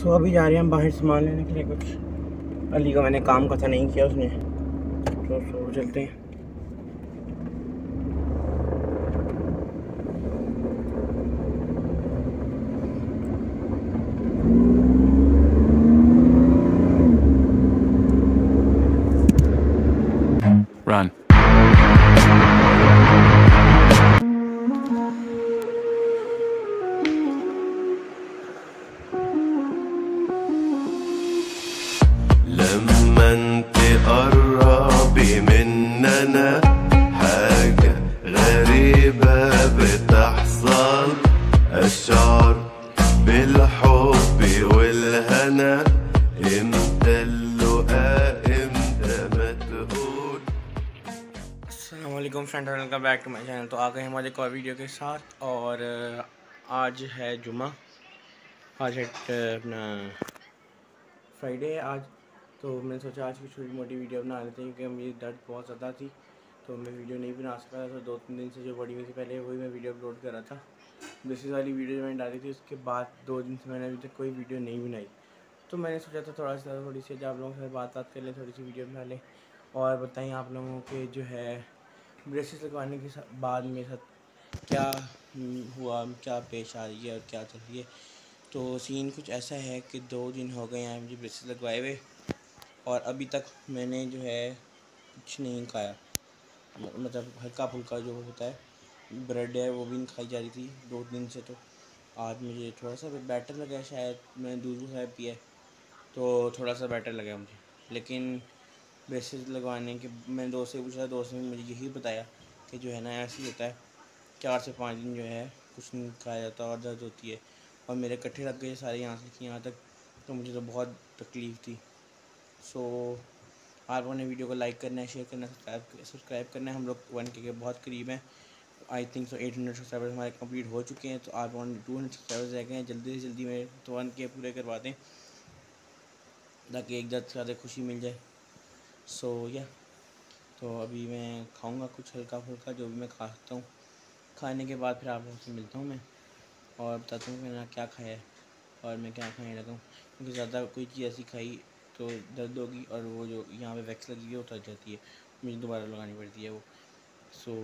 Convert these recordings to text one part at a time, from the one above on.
सो अभी जा रहे हैं बाहर सामान लेने के लिए कुछ। अली का मैंने काम का कथा नहीं किया उसने। तो सो चलते हैं। Aslam friend welcome back to my channel तो आ गए हमारे एक और वीडियो के साथ और आज है जुमा आज है अपना फ्राइडे है आज। तो मैंने सोचा आज की छोटी मोटी वीडियो बना लेते हैं क्योंकि मेरी दर्द बहुत ज़्यादा थी। तो मैं वीडियो नहीं बना सका था। तो दो तीन दिन से जो बड़ी हुई थी पहले, वही मैं वीडियो अपलोड कर रहा था। बेसिस वाली वीडियो जो मैंने डाली थी, उसके बाद दो दिन से मैंने अभी तक कोई वीडियो नहीं बनाई। तो मैंने सोचा था थोड़ा सा, थोड़ी सी आप लोगों से बात बात कर लें, थोड़ी सी वीडियो बना लें। और बताएँ आप लोगों के जो है ब्रेसेस लगवाने के बाद मेरे साथ क्या हुआ, क्या पेश आ रही है और क्या चल रही है। तो सीन कुछ ऐसा है कि दो दिन हो गए हैं मुझे ब्रेसेस लगवाए हुए और अभी तक मैंने जो है कुछ नहीं खाया। मतलब हल्का फुल्का जो होता है, ब्रेड है वो भी नहीं खाई जा रही थी दो दिन से तो। आज मुझे थोड़ा सा बेटर लगा शायद मैंने दूध वगैरह पिया तो थोड़ा सा बेटर लगा मुझे। लेकिन ब्रेसेस लगवाने के मैंने दोस्त से पूछा दोस्त ने मुझे यही बताया कि जो है ना ऐसे ही होता है। चार से पाँच दिन जो है कुछ नहीं खाया जाता और दर्द होती है। और मेरे इकट्ठे लग गए सारे यहाँ से यहाँ तक तो मुझे तो बहुत तकलीफ़ थी। सो आप लोगों ने वीडियो को लाइक करना है शेयर करना है सब्सक्राइब करना। है हम लोग वन के, के बहुत करीब हैं। I think so eight hundred subscribers हमारे कंप्लीट हो चुके हैं तो आप लोगों ने टू हंड्रेड सब्सक्राइबर्स रह गए हैं। जल्दी से जल्दी मेरे तो वन के पूरे करवा दें ताकि एक दर्द से ज़्यादा खुशी मिल जाए। सो या तो अभी मैं खाऊँगा कुछ हल्का फुल्का जो भी मैं खा सकता हूँ। खाने के बाद फिर आप लोगों से मिलता हूँ मैं और बताता हूँ कि मैंने क्या खाया है और मैं क्या खाने लगा हूँ। क्योंकि ज़्यादा कोई चीज़ ऐसी खाई तो दर्द होगी और वो जो यहाँ पे वैक्स लगी है वो उतर जाती है। मुझे दोबारा लगानी पड़ती है वो। सो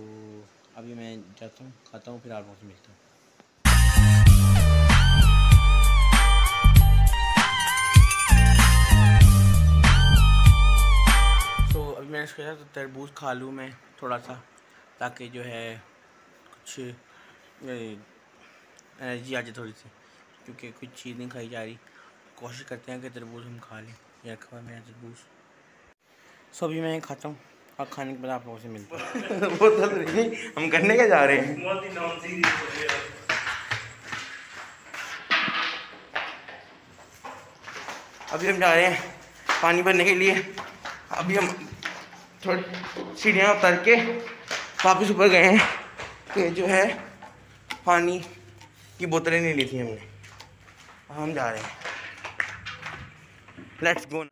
अभी मैं जाता हूँ, खाता हूँ, फिर आप लोगों से मिलता हूँ। अभी मैंने सोचा तो तरबूज खा लूँ मैं थोड़ा सा ताकि जो है कुछ एनर्जी आ जाए थोड़ी सी क्योंकि कुछ चीज़ नहीं खाई जा रही। कोशिश करते हैं कि तरबूज हम खा लें या खा मेरा तरबूज। सो अभी मैं खाता हूँ और खाने के बाद आप लोगों से मिलता हूँ। वो तो नहीं हम करने क्या जा रहे हैं? अभी हम जा रहे हैं पानी भरने के लिए। अभी हम थोड़ी सीढ़ियाँ उतर के वापस ऊपर गए हैं कि जो है पानी की बोतलें नहीं ली थी हमने। हम जा रहे हैं। लेट्स गो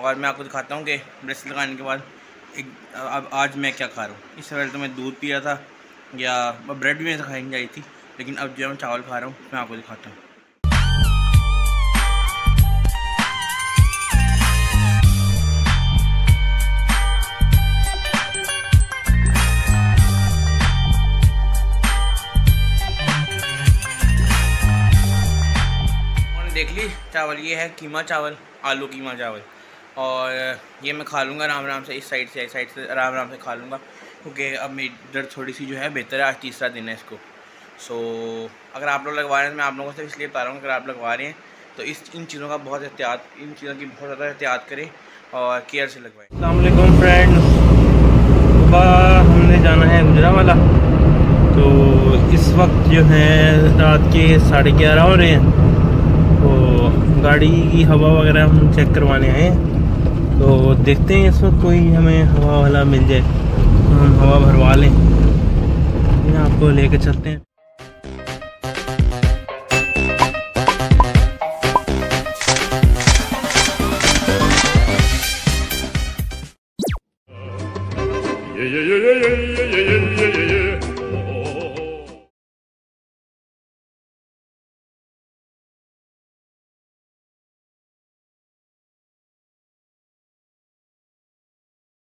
और मैं आपको दिखाता हूँ कि ब्रश लगाने के बाद एक, अब आज मैं क्या खा रहा हूँ। इससे पहले तो मैं दूध पिया था, या ब्रेड भी से खाई जाई थी, लेकिन अब जो मैं चावल खा रहा हूँ, मैं आपको दिखाता हूँ। देख ली, चावल ये है, कीमा चावल, आलू कीमा चावल। और ये मैं खा लूँगा आराम आराम से, इस साइड से, इस साइड से आराम आराम से खा लूँगा। क्योंकि अब मेरी दर्द थोड़ी सी जो है बेहतर है, आज तीसरा दिन है इसको। सो, अगर आप लोग लगवा रहे हैं तो मैं आप लोगों से इसलिए बता रहा हूँ, अगर आप लगवा रहे हैं तो इस, इन चीज़ों का बहुत एहतियात, इन चीज़ों की बहुत ज़्यादा एहतियात करें और केयर से लगवाएँ। अल्लाम फ्रेंड सुबह हमने जाना है गुजरा वाला तो इस वक्त जो है रात के साढ़े ग्यारह हो रहे हैं। तो गाड़ी की हवा वगैरह हम चेक करवाने आए हैं। तो देखते हैं इस वक्त कोई हमें हवा वाला मिल जाए। तो हम हवा भरवा लें। आपको लेके चलते हैं।